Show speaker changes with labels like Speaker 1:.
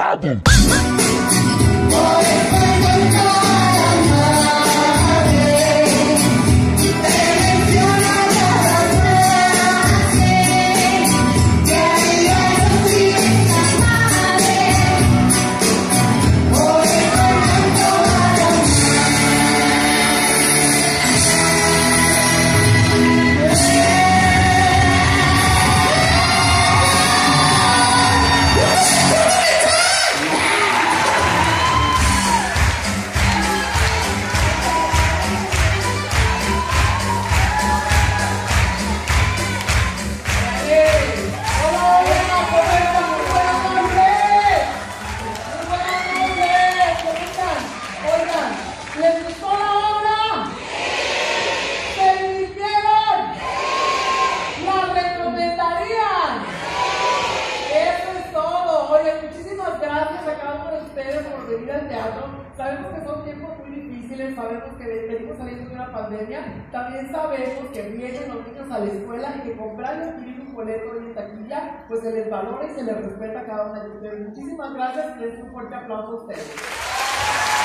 Speaker 1: babado. Teatro. Sabemos que son tiempos muy difíciles, sabemos que venimos saliendo de una pandemia. También sabemos que vienen los niños a la escuela y que comprar y adquirir un boleto en taquilla, pues se les valora y se les respeta a cada uno de ustedes. Muchísimas gracias y les un fuerte aplauso a ustedes.